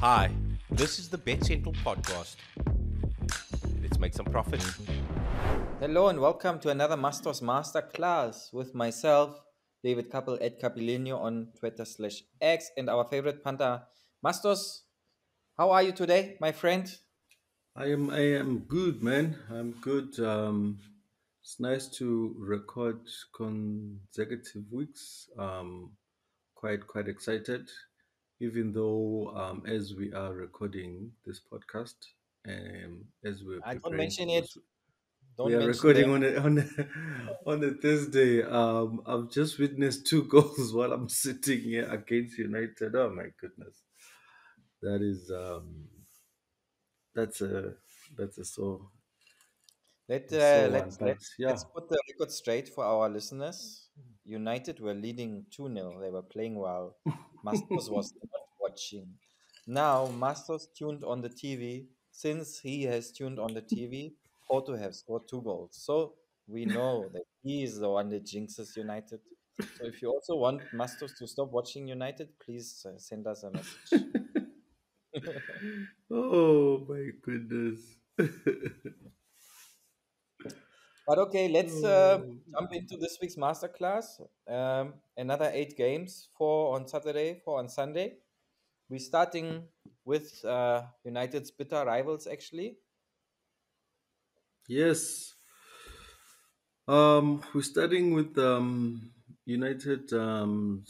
Hi, this is the Bet Central podcast. Let's make some profit. Hello and welcome to another Mastos Masterclass with myself, David Couple at Capilino on Twitter slash X and our favorite punter, Mastos. How are you today, my friend? I am I am good, man. I'm good. Um, it's nice to record consecutive weeks. Um, quite quite excited, even though um, as we are recording this podcast, um, as we're I don't mention it. Don't we are recording them. on a, on a, on a Thursday. Um, I've just witnessed two goals while I'm sitting here against United. Oh my goodness, that is um, that's a that's a so Let uh, so one. let's let's yeah, let's put the record straight for our listeners. United were leading 2-0. They were playing well. Mastos was not watching. Now Mastos tuned on the TV. Since he has tuned on the TV, Porto have scored two goals. So we know that he is the one that jinxes United. So if you also want Mastos to stop watching United, please uh, send us a message. oh my goodness. But okay, let's uh, Oh. jump into this week's masterclass. Um, another eight games, four on Saturday, four on Sunday. We're starting with uh, United's bitter rivals, actually. yes. Um, we're starting with um, United um,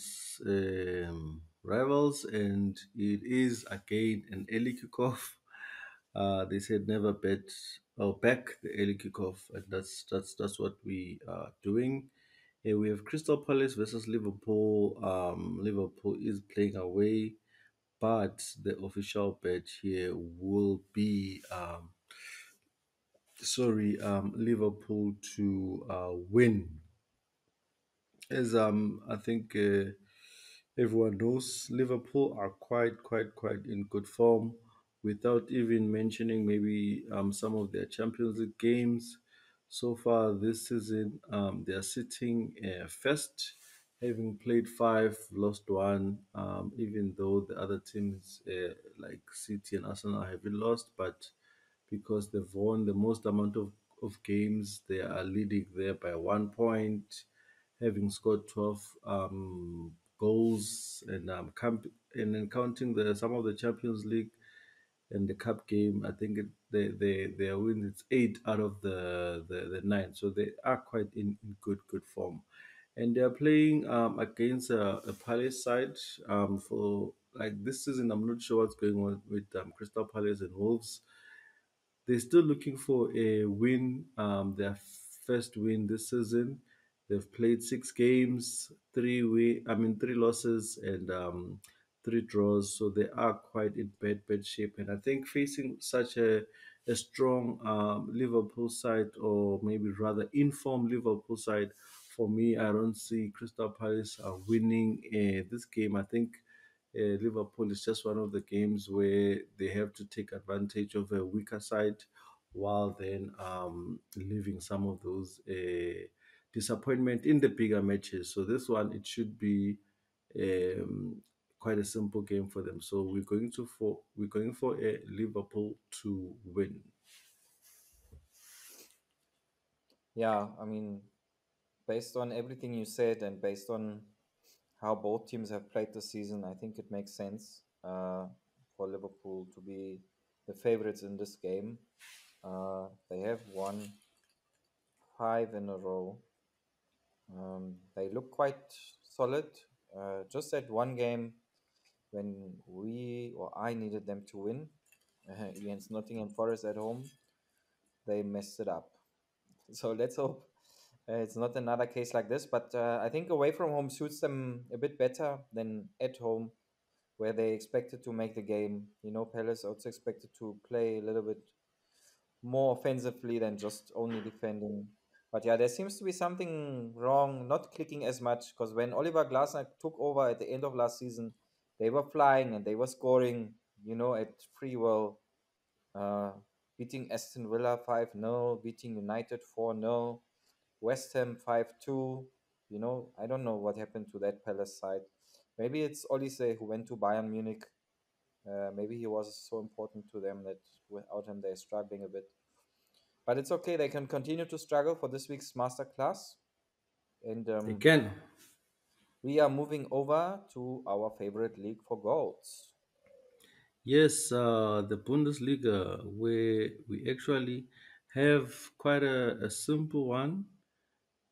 um, rivals, and it is again an early kickoff. Uh, they said never bet or back the early kickoff, and that's that's that's what we are doing. Here we have Crystal Palace versus Liverpool. Um, Liverpool is playing away, but the official bet here will be um, sorry, um, Liverpool to uh, win. As um, I think uh, everyone knows, Liverpool are quite, quite, quite in good form. Without even mentioning maybe um, some of their Champions League games, so far this season um, they are sitting uh, first, having played five, lost one. Um, even though the other teams uh, like City and Arsenal haven't lost, but because they've won the most amount of, of games. They are leading there by one point, having scored 12 um, goals and um, camp- and then counting the some of the Champions League and the cup game. I think it, they they their win it's eight out of the, the the nine, so they are quite in, in good good form, and they are playing um, against a, a Palace side um, for like this season. I'm not sure what's going on with um, Crystal Palace and Wolves they're still looking for a win, um, their first win this season. They've played six games, three win, I mean three losses and um, three draws, so they are quite in bad bad shape. And I think facing such a a strong um, Liverpool side, or maybe rather informed Liverpool side, for me, I don't see Crystal Palace are winning uh, this game. I think uh, Liverpool is just one of the games where they have to take advantage of a weaker side while then um, leaving some of those uh, disappointment in the bigger matches. So this one, it should be um, quite a simple game for them. So we're going to for we're going for a Liverpool to win. Yeah, I mean, based on everything you said and based on how both teams have played this season, I think it makes sense uh, for Liverpool to be the favorites in this game. Uh, they have won five in a row. Um, they look quite solid. Uh, just that one game when we or I needed them to win uh, against Nottingham Forest at home, they messed it up. So let's hope uh, it's not another case like this. But uh, I think away from home suits them a bit better than at home, where they expected to make the game. You know, Palace also expected to play a little bit more offensively than just only defending. But yeah, there seems to be something wrong, not clicking as much. Because when Oliver Glasner took over at the end of last season, they were flying and they were scoring, you know, at free will, uh, beating Aston Villa 5 0, beating United 4 0, West Ham 5 2. You know, I don't know what happened to that Palace side. Maybe it's Olise who went to Bayern Munich Uh, maybe he was so important to them that without him they're struggling a bit. But it's okay. They can continue to struggle for this week's masterclass. And um, Again, we are moving over to our favorite league for goals. yes, uh, the Bundesliga, where we actually have quite a, a simple one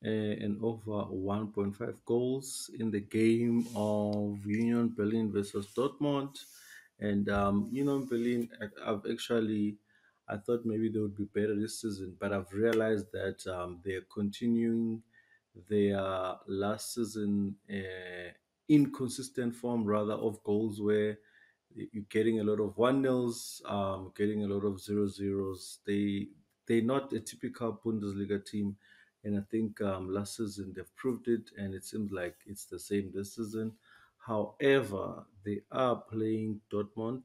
uh, and over 1.5 goals in the game of Union Berlin versus Dortmund. And um, Union Berlin, I've actually, I thought maybe they would be better this season, but I've realized that um, they're continuing their last season uh, inconsistent form, rather, of goals where you're getting a lot of one nils, um, getting a lot of zero zeros. They they're not a typical Bundesliga team, and I think um, last season they've proved it, and it seems like it's the same this season. However, they are playing Dortmund,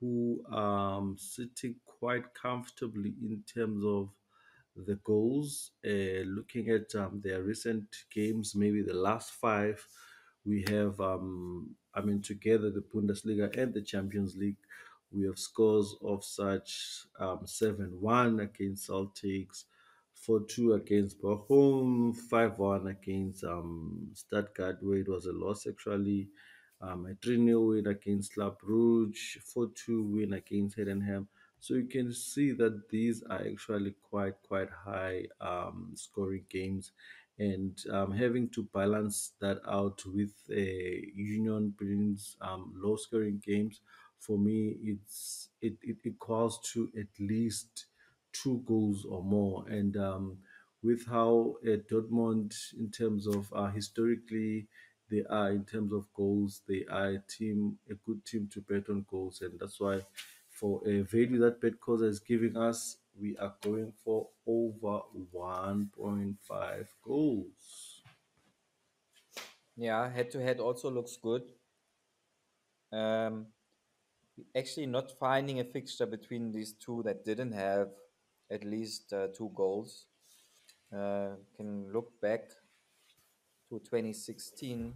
who um sitting quite comfortably in terms of the goals. Uh, looking at um, their recent games, maybe the last five, we have, um, I mean, together the Bundesliga and the Champions League, we have scores of such um, 7 1 against Celtics, 4 2 against Bochum, 5 1 against um, Stuttgart, where it was a loss actually. Um, a 3 0 win against La Bruges, 4 2 win against Heidenheim. So you can see that these are actually quite quite high um, scoring games, and um, having to balance that out with a Union Berlin's um, low scoring games for me it's it, it equals to at least two goals or more, and um, with how uh, Dortmund in terms of uh, historically they are in terms of goals they are a team a good team to bet on goals. And that's why for a value that Betcoza is giving us, we are going for over 1.5 goals. Yeah, head to head also looks good. Um, actually, not finding a fixture between these two that didn't have at least uh, two goals. Uh, can look back to 2016.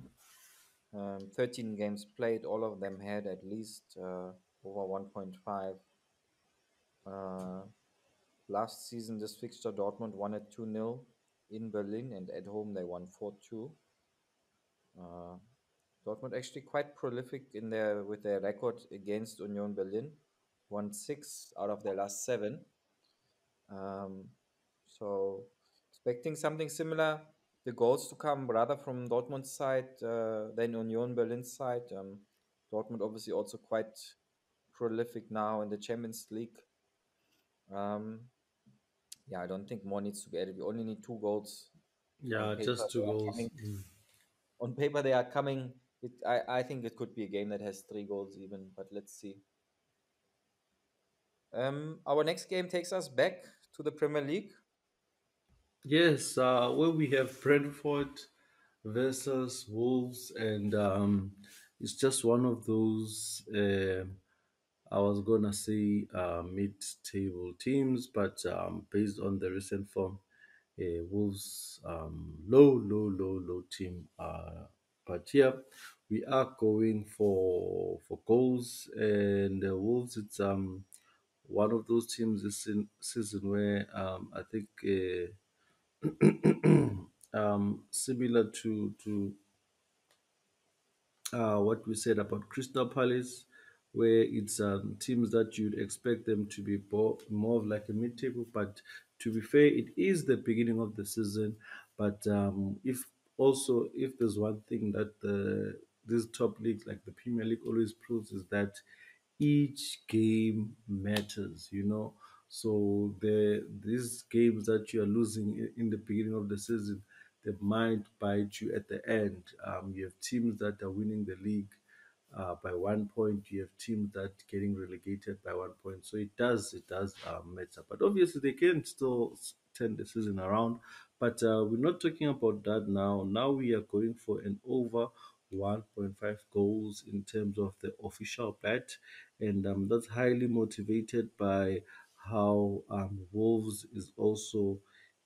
Um, 13 games played, all of them had at least uh, over 1.5. Uh, last season, this fixture, Dortmund won at 2 0 in Berlin, and at home they won 4 2. Uh, Dortmund actually quite prolific in their with their record against Union Berlin, won six out of their last seven. Um, so expecting something similar. The goals to come rather from Dortmund's side uh, than Union Berlin's side. Um, Dortmund obviously also quite prolific now in the Champions League. Um, yeah, I don't think more needs to be added. We only need two goals. Yeah, just two goals. Mm. On paper, they are coming. It, I, I think it could be a game that has three goals even, but let's see. Um, our next game takes us back to the Premier League. Yes, uh, where we have Brentford versus Wolves, and um, it's just one of those. Uh, I was gonna say uh, mid-table teams, but um, based on the recent form, uh, Wolves um, low, low, low, low team. Uh, but here we are going for for goals, and the Wolves. It's um one of those teams this in, season where um, I think uh, um, similar to to uh, what we said about Crystal Palace, where it's um, teams that you'd expect them to be more of like a mid-table. But to be fair, it is the beginning of the season. But um, if also if there's one thing that the these top leagues like the Premier League always proves is that each game matters. You know, so the these games that you are losing in the beginning of the season they might bite you at the end. Um, you have teams that are winning the league uh, by one point. You have teams that getting relegated by one point. So it does it does um, matter. But obviously they can still turn the season around. But uh, we're not talking about that now. Now we are going for an over 1.5 goals in terms of the official bet, and um, that's highly motivated by how um, Wolves is also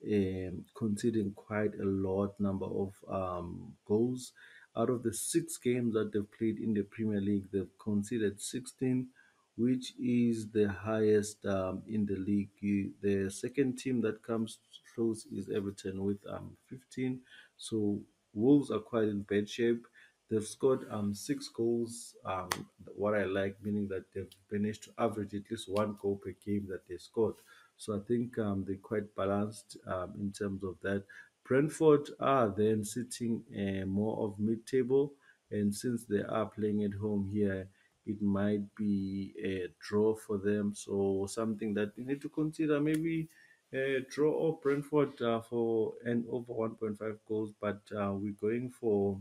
um, conceding quite a lot number of um, goals. Out of the six games that they've played in the Premier League, they've conceded 16, which is the highest um, in the league. You- The second team that comes close is Everton with um, 15. So Wolves are quite in bad shape. They've scored um, six goals. Um, what I like, meaning that they've managed to average at least one goal per game that they scored. So I think um, they're quite balanced um, in terms of that. Brentford are then sitting uh, more of mid-table, and since they are playing at home here, it might be a draw for them. So something that you need to consider maybe a draw or Brentford uh, for an over 1.5 goals, but uh, we're going for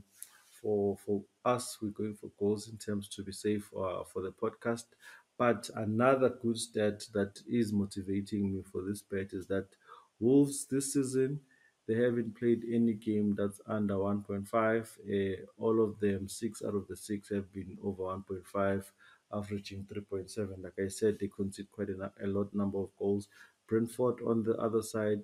for for us we're going for goals in terms to be safe uh, for the podcast. But another good stat that is motivating me for this bet is that Wolves this season they haven't played any game that's under 1.5. Uh, all of them, six out of the six, have been over 1.5, averaging 3.7. Like I said, they concede quite a, a lot number of goals. Brentford on the other side,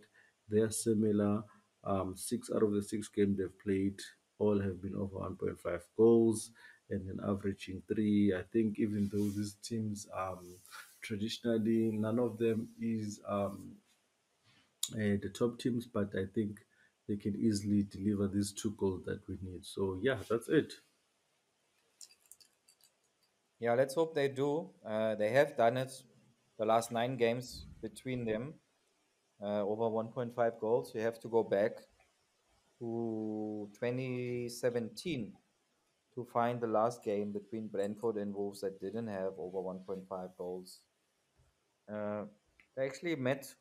they're similar. Um, six out of the six games they've played, all have been over 1.5 goals and then averaging three. I think even though these teams um, traditionally none of them is um, the top teams, but I think they can easily deliver these two goals that we need. So yeah, that's it. Yeah, let's hope they do. Uh, they have done it the last nine games between them, uh, over 1.5 goals. You have to go back to 2017 to find the last game between Brentford and Wolves that didn't have over 1.5 goals. Uh, they actually met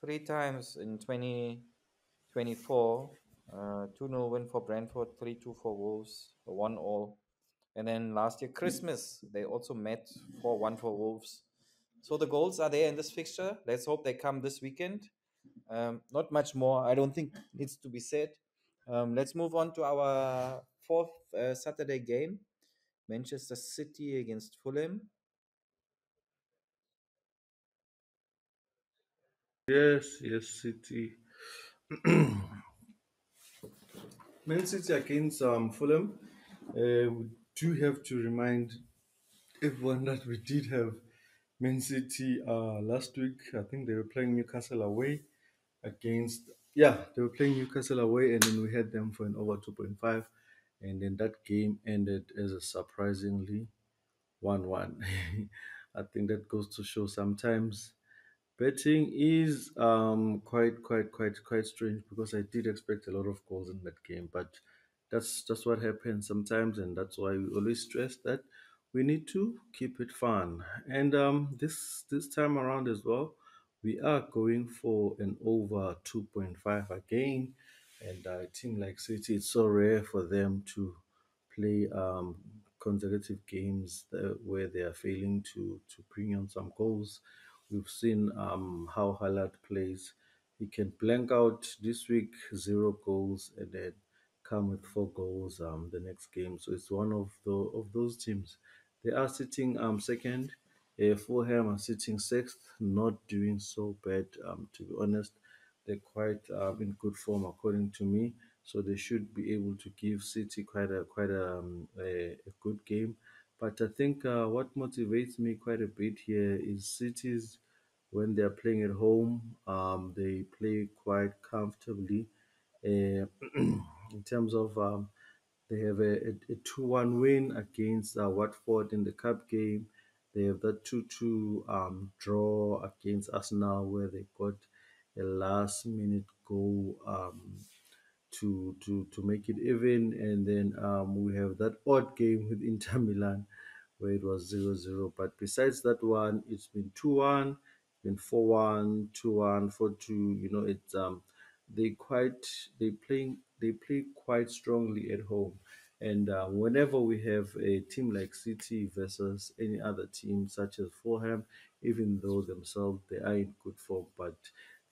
three times in 2024. Uh, 2 0 win for Brentford, 3 2 for Wolves, 1 all. And then last year, Christmas, they also met 4 1 for Wolves. So the goals are there in this fixture. Let's hope they come this weekend. Um, not much more, I don't think, needs to be said. Um, let's move on to our fourth uh, Saturday game Manchester City against Fulham. Yes, yes, City. Man City against um, Fulham. Uh, we do have to remind everyone that we did have Man City uh, last week. I think they were playing Newcastle away against. Yeah, they were playing Newcastle away, and then we had them for an over 2.5. And then that game ended as a surprisingly 1 1. I think that goes to show sometimes betting is um quite quite quite quite strange because I did expect a lot of goals in that game, but that's that's what happens sometimes, and that's why we always stress that we need to keep it fun. And um this this time around as well, we are going for an over two point five again, and a team like City, it's so rare for them to play um consecutive games that, where they are failing to to bring on some goals We've seen um, how Haaland plays. He can blank out this week, zero goals, and then come with four goals um, the next game. So it's one of the of those teams. They are sitting um second. Uh, Fulham are sitting sixth, not doing so bad. Um, to be honest, they're quite um, in good form according to me. So they should be able to give City quite a quite a, um, a, a good game. But I think uh, what motivates me quite a bit here is cities when they're playing at home, um, they play quite comfortably. Uh, in terms of um, they have a, a, a 2-1 win against uh, Watford in the cup game. They have that 2-2 um, draw against Arsenal where they got a last minute goal um, to to to make it even and then um, we have that odd game with Inter Milan where it was zero zero. But besides that one, it's been 2 1, been 4 1, 2 1, 4 2. You know, it's um they quite they playing they play quite strongly at home. And uh, whenever we have a team like City versus any other team, such as Fulham, even though themselves they are in good form, but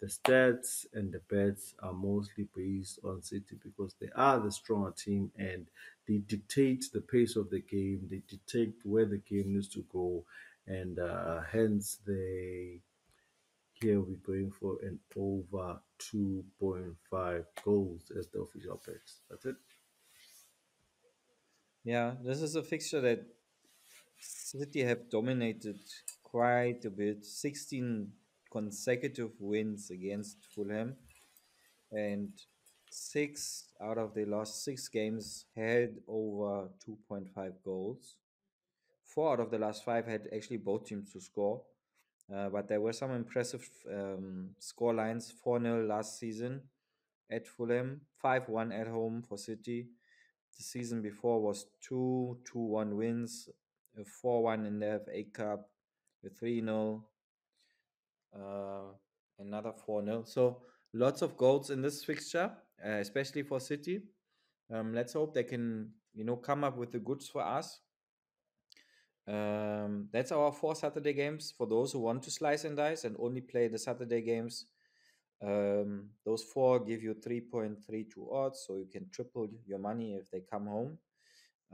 the stats and the bets are mostly based on City because they are the stronger team and they dictate the pace of the game, they dictate where the game needs to go, and uh, hence they here we're going for an over 2.5 goals as the official bets. That's it. Yeah, this is a fixture that City have dominated quite a bit. 16 consecutive wins against Fulham, and six out of the last six games had over 2.5 goals. Four out of the last five had actually both teams to score. Uh, but there were some impressive um, score lines 4 0 last season at Fulham, 5 1 at home for City. The season before was 2 2 1 wins, a 4 1 in the FA Cup, a 3 0, uh, another 4 0. So lots of goals in this fixture, uh, especially for City. Um, let's hope they can, you know, come up with the goods for us. Um, that's our four Saturday games for those who want to slice and dice and only play the Saturday games. Um, those four give you 3.32 odds, so you can triple your money if they come home.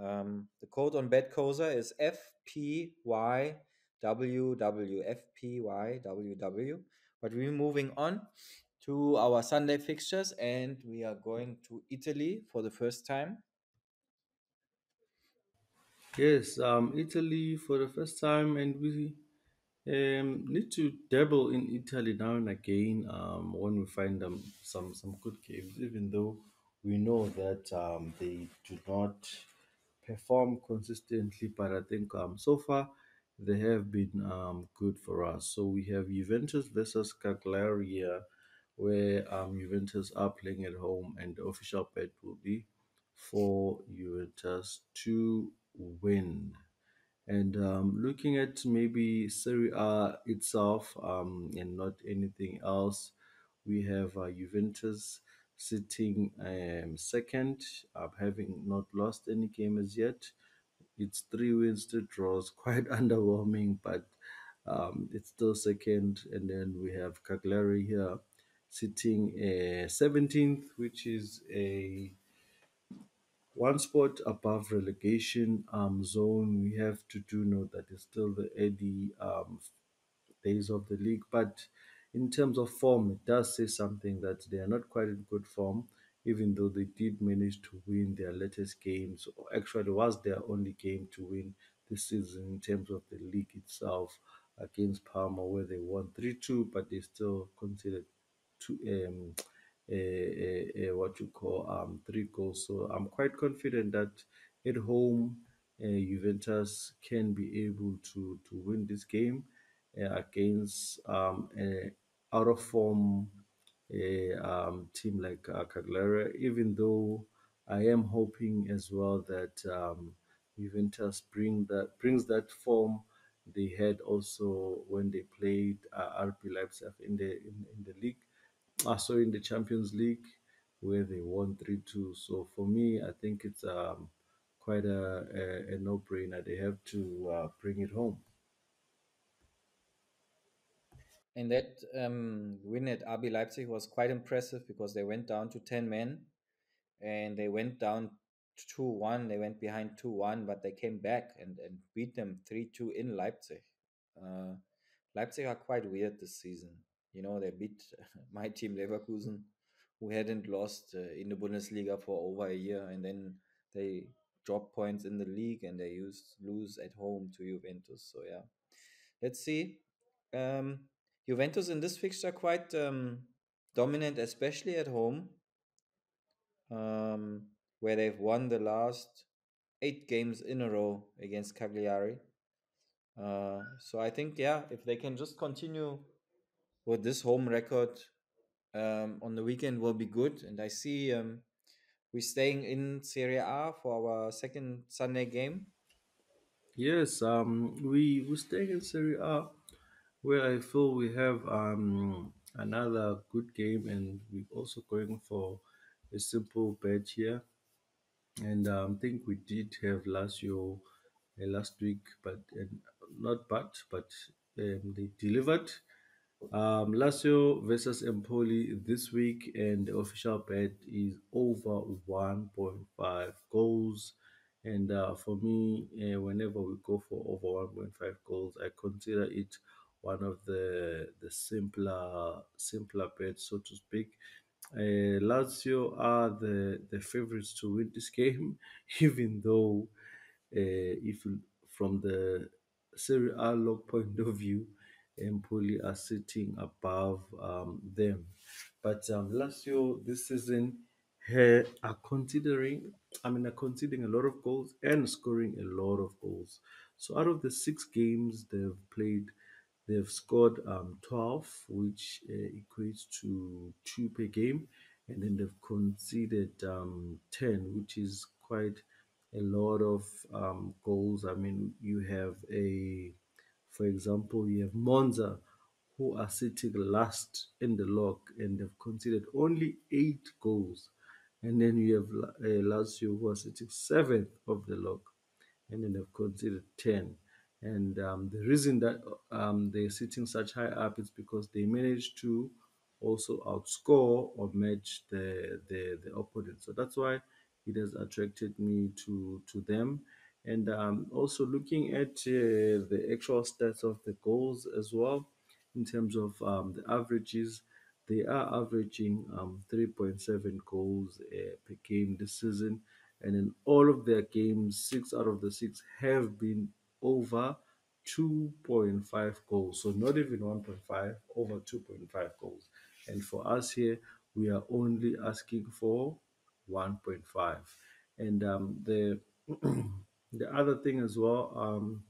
Um, the code on BetCoza is FPYWW, FPYWW. But we're moving on to our Sunday fixtures, and we are going to Italy for the first time. Yes, um, Italy for the first time, and we um, need to dabble in Italy now and again um, when we find them some some good games, even though we know that um, they do not perform consistently. But I think um, so far they have been um, good for us. So we have Juventus versus Cagliari where um, Juventus are playing at home, and the official bet will be for Juventus to win. And um, looking at maybe Serie A itself um, and not anything else, we have uh, Juventus sitting um, second, uh, having not lost any game as yet. It's three wins, two draws, quite underwhelming, but um, it's still second. And then we have Cagliari here sitting uh, 17th, which is a one spot above relegation um, zone. We have to do note that it's still the early um, days of the league, but in terms of form, it does say something that they are not quite in good form, even though they did manage to win their latest games. Or actually, was their only game to win this season in terms of the league itself against Parma, where they won 3 2, but they still considered two, um, a, a, a, what you call um, three goals. So I'm quite confident that at home, uh, Juventus can be able to, to win this game uh, against um, out of form a um, team like uh, Cagliari, even though I am hoping as well that um, Juventus bring that brings that form they had also when they played uh, RB Leipzig in the in, in the league, uh, so in the Champions League where they won three two. So for me, I think it's um, quite a, a, a no brainer. They have to uh, bring it home. And that um, win at RB Leipzig was quite impressive because they went down to 10 men and they went down 2 1. They went behind 2 1, but they came back and, and beat them 3 2 in Leipzig. Uh, Leipzig are quite weird this season. You know, they beat my team Leverkusen, who hadn't lost uh, in the Bundesliga for over a year, and then they drop points in the league and they used lose at home to Juventus. So yeah, let's see. Um, Juventus in this fixture quite um, dominant, especially at home, um, where they've won the last eight games in a row against Cagliari. Uh, so I think, yeah, if they can just continue with this home record um, on the weekend, will be good. And I see um, we're staying in Serie A for our second Sunday game. Yes, um, we we staying in Serie A, where I feel we have um another good game, and we're also going for a simple bet here. And um, I think we did have Lazio uh, last week, but uh, not bad, but um, they delivered. Um, Lazio versus Empoli this week, and the official bet is over 1.5 goals. And uh, for me, uh, whenever we go for over 1.5 goals, I consider it one of the the simpler simpler bets, so to speak. Uh, Lazio are the, the favorites to win this game, even though uh, if from the Serie A log point of view, Empoli are sitting above um, them. But um, Lazio this season ha- are considering, I mean, are conceding a lot of goals and scoring a lot of goals. So out of the six games they've played, they've scored um, 12, which uh, equates to two per game, and then they've conceded um, 10, which is quite a lot of um, goals. I mean, you have a, for example, you have Monza, who are sitting last in the log, and they've conceded only eight goals. And then you have uh, Lazio, who are sitting seventh of the log, and then they've conceded 10. And um, the reason that um, they're sitting such high up is because they managed to also outscore or match the, the, the opponent. So that's why it has attracted me to, to them. And um, also looking at uh, the actual stats of the goals as well, in terms of um, the averages, they are averaging um, 3.7 goals uh, per game this season and in all of their games, six out of the six have been over 2.5 goals. So not even 1.5, over 2.5 goals. And for us here, we are only asking for 1.5. And um, the the other thing as well, um,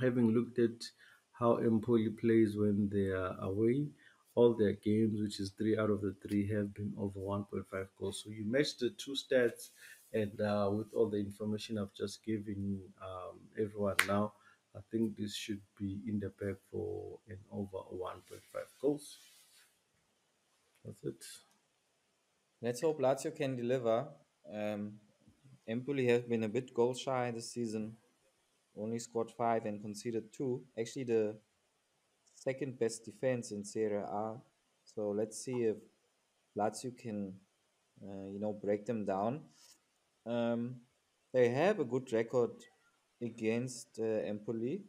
having looked at how Empoli plays when they are away, all their games, which is three out of the three, have been over 1.5 goals. So you match the two stats, and uh, with all the information I've just given um, everyone now, I think this should be in the bag for an over 1.5 goals. That's it. Let's hope Lazio can deliver. Um, Empoli have been a bit goal shy this season. Only scored five and conceded two. Actually, the second best defense in Serie A. So let's see if Lazio can, uh, you know, break them down. Um, they have a good record against uh, Empoli.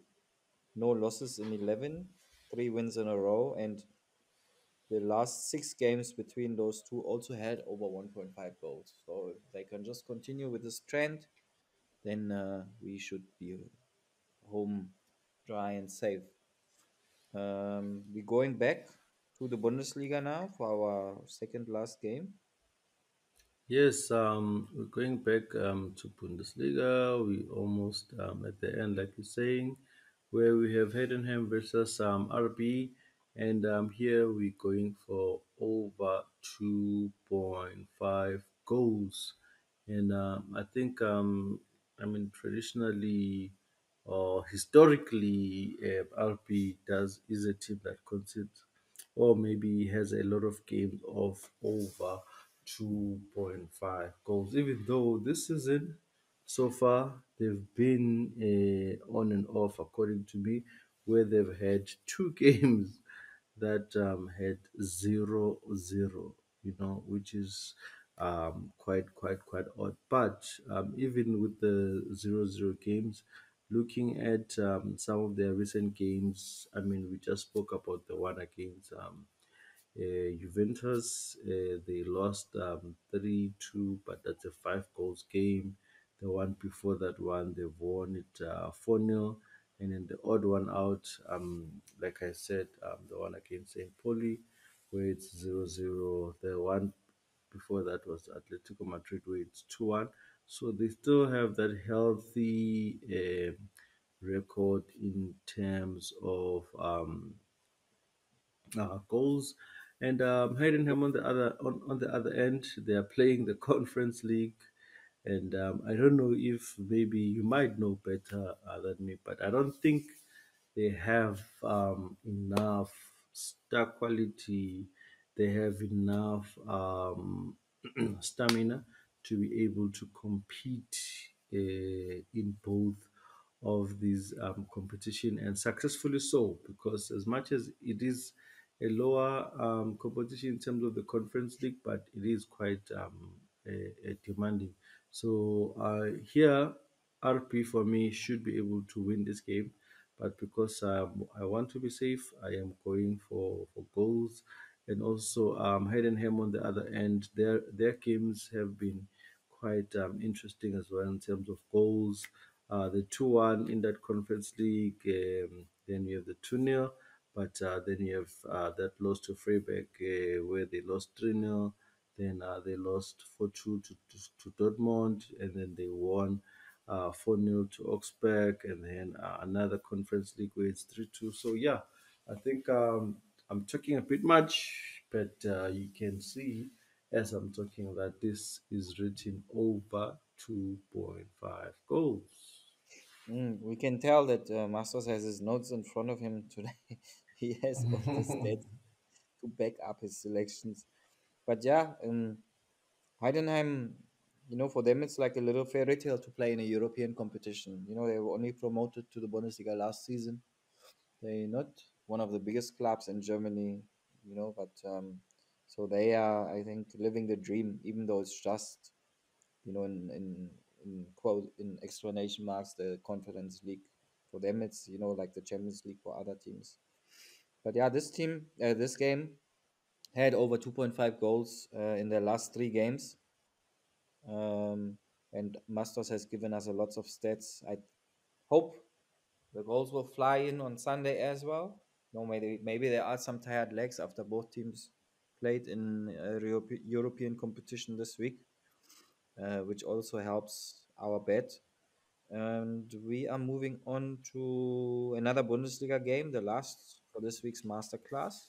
No losses in 11, three wins in a row, and the last six games between those two also had over 1.5 goals. So if they can just continue with this trend, then uh, we should be home dry and safe. Um, we're going back to the Bundesliga now for our second last game. Yes, um, we're going back um, to Bundesliga. We almost um, at the end, like you're saying, where we have Heidenheim versus um, RB, and um, here we're going for over 2.5 goals. And um, I think, um, I mean, traditionally or historically, uh, RB does is a team that concedes or maybe has a lot of games of over 2.5 goals. Even though this season, so far, they've been uh, on and off, according to me, where they've had two games that um, had zero zero, you know, which is um, quite quite quite odd. But um, even with the zero zero games, looking at um, some of their recent games, I mean, we just spoke about the one against um, Juventus, uh, they lost um, 3 2, but that's a five goals game. The one before that one, they've won it uh, 4 0. And then the odd one out, um, like I said, um, the one against St. Pauli, where it's 0 0. The one before that was Atletico Madrid, where it's 2 1. So they still have that healthy uh, record in terms of um, uh, goals. And um, Heidenheim on the other on, on the other end, they are playing the Conference League, and um, I don't know if maybe you might know better uh, than me, but I don't think they have um, enough star quality. They have enough um, stamina to be able to compete uh, in both of these um, competition and successfully so because as much as it is a lower um, competition in terms of the conference league but it is quite um, a, a demanding so uh, here RB for me should be able to win this game but because um, i want to be safe i am going for for goals and also um, Heidenheim on the other end their their games have been quite um, interesting as well in terms of goals uh, the 2 1 in that conference league. Um, then we have the 2 0. But uh, then you have uh, that loss to Freiburg uh, where they lost 3 0. Then uh, they lost 4 2 to, to, Dortmund. And then they won uh, 4 0 to Augsburg. And then uh, another conference league where it's 3 2. So, yeah, I think um, I'm talking a bit much, but you can see as I'm talking that this is written over 2.5 goals. Mm, we can tell that uh, Mastos has his notes in front of him today. he has all the stats to back up his selections. But yeah, um, Heidenheim, you know, for them it's like a little fairy tale to play in a European competition. You know, they were only promoted to the Bundesliga last season. They're not one of the biggest clubs in Germany, you know, but um, so they are, I think, living the dream, even though it's just, you know, in in in quote in explanation marks the Conference League. For them, it's you know like the Champions League for other teams. But yeah, this team, uh, this game had over 2.5 goals uh, in their last three games. Um, and Mastos has given us a lots of stats. I hope the goals will fly in on Sunday as well. No, maybe maybe there are some tired legs after both teams played in Europe- European competition this week, uh, which also helps our bet. And we are moving on to another Bundesliga game, the last for this week's masterclass.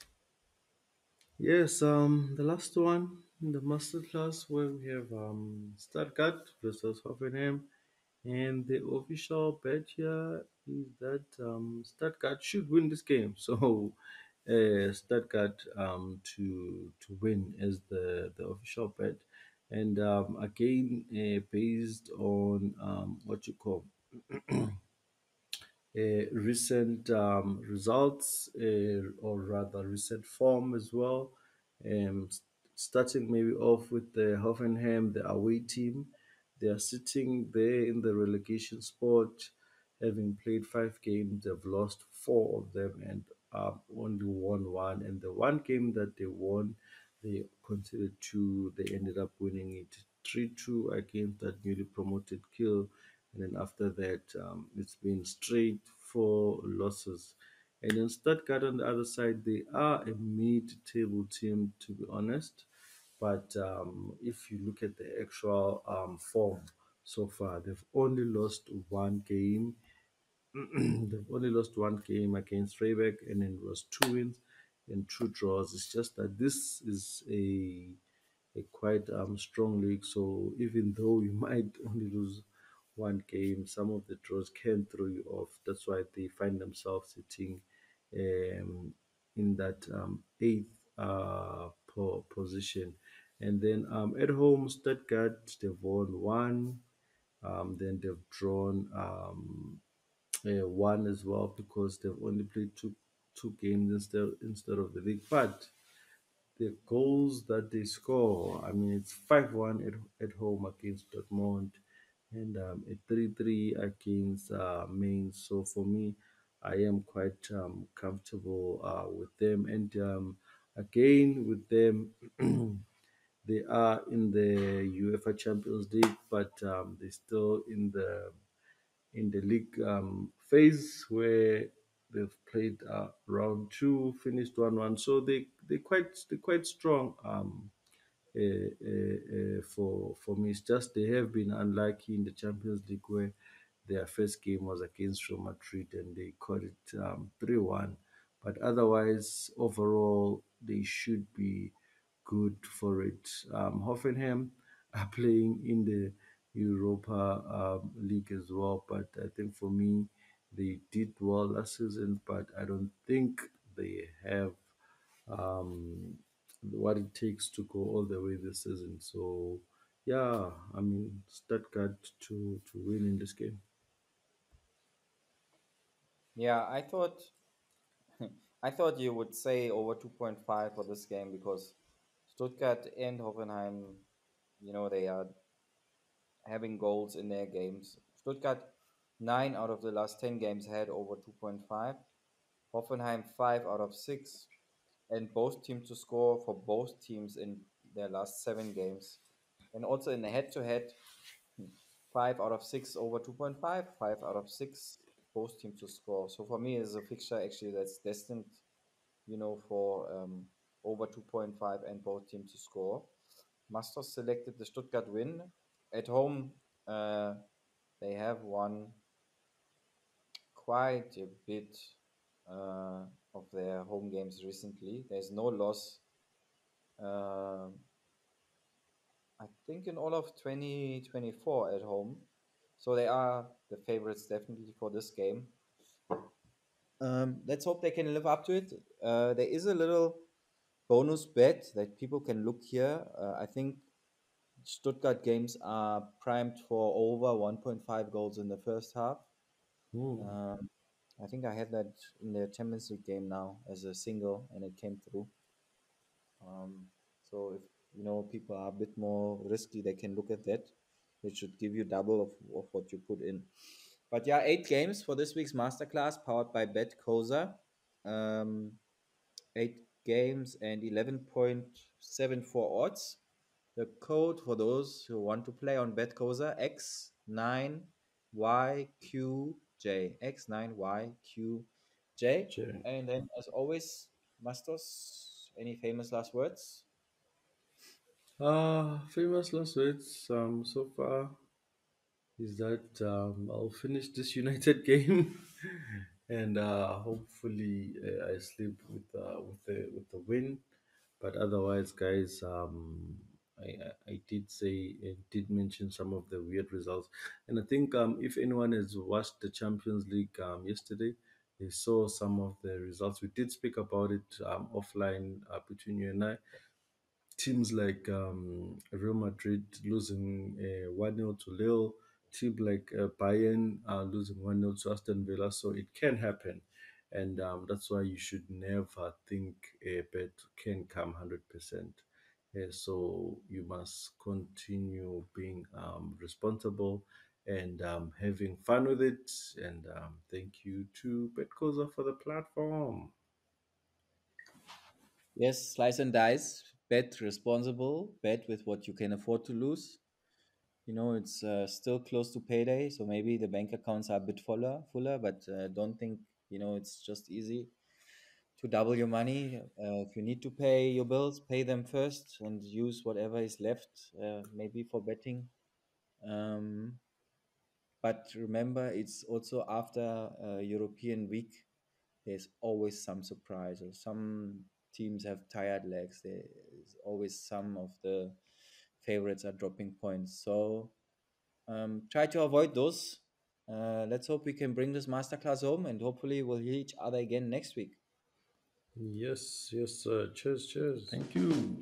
Yes, um, the last one in the masterclass where we have um, Stuttgart versus Hoffenheim, and the official bet here is that um, Stuttgart should win this game. So, uh, Stuttgart um, to to win as the the official bet, and um, again uh, based on um, what you call recent um, results, uh, or rather recent form as well. Um, starting maybe off with the Hoffenheim, the away team. They are sitting there in the relegation spot, having played five games. They've lost four of them and only won one. And the one game that they won, they considered two. They ended up winning it 3 2 against that newly promoted Kiel and then after that, um, it's been straight four losses. And then Stuttgart on the other side, they are a mid-table team, to be honest. But um, if you look at the actual um, form so far, they've only lost one game. they've only lost one game against Freiburg, and then was two wins and two draws. It's just that this is a a quite um, strong league. So even though you might only lose one game, some of the draws can throw you off. That's why they find themselves sitting um, in that um, eighth uh, po- position. And then um, at home, Stuttgart, they've won one. Um, then they've drawn um, uh, one as well because they've only played two two games instead instead of the league. But the goals that they score. I mean, it's 5 1 at, at home against Dortmund and um, a 3 3 against uh, Mainz. So for me, I am quite um, comfortable uh, with them. And um, again, with them, they are in the UEFA Champions League, but um, they're still in the in the league um, phase where they've played uh, round two, finished one one. So they they quite they quite strong. Um, for for me, it's just they have been unlucky in the Champions League where their first game was against Real Madrid and they caught it um, three one. But otherwise, overall, they should be good for it. Um, Hoffenheim are playing in the Europa um, League as well, but I think for me, they did well last season, but I don't think they have um, what it takes to go all the way this season. So, yeah, I mean, Stuttgart to to win in this game. Yeah, I thought I thought you would say over 2.5 for this game because Stuttgart and Hoffenheim, you know, they are having goals in their games. Stuttgart, nine out of the last 10 games had over 2.5. Hoffenheim, five out of six. And both teams to score for both teams in their last seven games. And also in the head to head, five out of six over 2.5, five out of six both teams to score. So for me, it's a fixture actually that's destined, you know, for um, over 2.5 and both teams to score. Mastos selected the Stuttgart win at home. Uh, they have won quite a bit uh, of their home games recently. There's no loss. Uh, I think in all of 2024 at home. So they are the favorites definitely for this game. Um, let's hope they can live up to it. Uh, there is a little bonus bet that people can look here. Uh, I think Stuttgart games are primed for over 1.5 goals in the first half. Um, I think I had that in the Champions League game now as a single, and it came through. Um, so if you know people are a bit more risky, they can look at that. It should give you double of, of what you put in. But yeah, eight games for this week's masterclass powered by Betcoza. Um, eight games and 11.74 odds. The code for those who want to play on Betcoza X9YQJ. X9YQJ. And then, as always, Mastos, any famous last words? Uh, famous last words um, so far is that um, I'll finish this United game and uh, hopefully uh, I sleep with uh, with the with the win. But otherwise, guys, um, I I- I did say and did mention some of the weird results, and I think um, if anyone has watched the Champions League um, yesterday, they saw some of the results. We did speak about it um, offline uh, between you and I teams like um, Real Madrid losing uh, 1 0 to Lille, team like uh, Bayern uh, losing 1 0 to Aston Villa. So it can happen. And um, that's why you should never think a bet can come 100%. Uh, so you must continue being um, responsible and um, having fun with it. And um, thank you to Betcoza for the platform. Yes, slice and dice. Bet responsible. Bet with what you can afford to lose. You know, it's uh, still close to payday, so maybe the bank accounts are a bit fuller, fuller. But uh, don't think you know it's just easy to double your money. Uh, if you need to pay your bills, pay them first, and use whatever is left, uh, maybe for betting. Um, but remember, it's also after European week. There's always some surprise, or some teams have tired legs. There's always some of the favorites are dropping points. So um, try to avoid those. Uh, let's hope we can bring this masterclass home, and hopefully we'll hear each other again next week. Yes, yes, sir. Cheers, cheers. Thank you.